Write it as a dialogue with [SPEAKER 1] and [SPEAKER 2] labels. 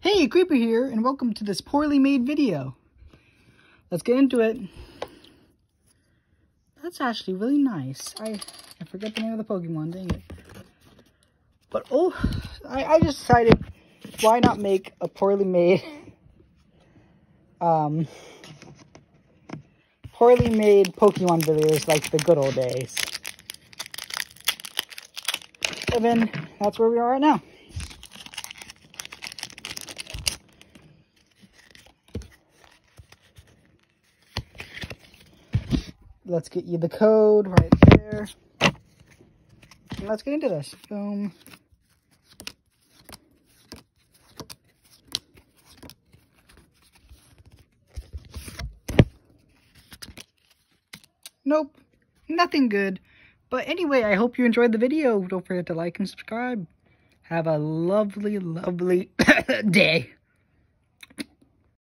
[SPEAKER 1] Hey, Creeper here, and welcome to this poorly made video. Let's get into it. That's actually really nice. I, I forget the name of the Pokemon, dang it. But, oh, I, I just decided, why not make a poorly made, um, poorly made Pokemon videos like the good old days. And then, that's where we are right now. Let's get you the code right there. And let's get into this. Boom. Nope, nothing good. But anyway, I hope you enjoyed the video. Don't forget to like and subscribe. Have a lovely, lovely day.